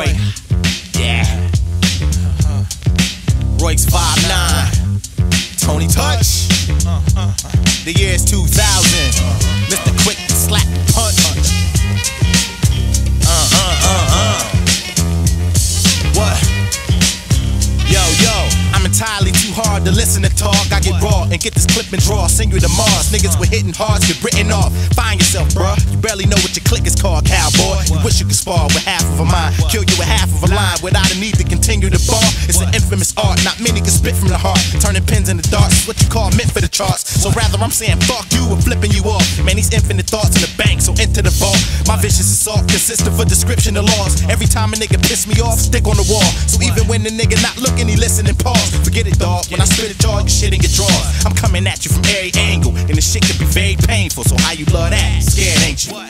Roy. Yeah. Royce 5'9. Tony Touch. The year is 2000. Mr. Quick Slap Punch. Uh, uh, uh, uh. What? Yo, yo, I'm entirely too hard to listen to talk. I get raw and get this clip and draw. Send you to Mars. Niggas with hitting hearts get written off. Find yourself, bruh. Barely know what your click is called, cowboy. You wish you could spar with half of a mind. Kill you with half of a line without a need to continue to bar. It's an infamous art. Not many can spit from the heart. Turning pins into darts is what you call meant for the charts. So rather, I'm saying fuck you and flipping you off. Man, these infinite thoughts in the bank, so enter the vault. My vicious assault consists of a description of laws. Every time a nigga piss me off, stick on the wall. So even when the nigga not looking, he listen and pause. Forget it, dog. When I spit it, y'all, you shit in your drawers. I'm coming at you from every angle, and the shit could be very So how you love that? Scared, ain't you?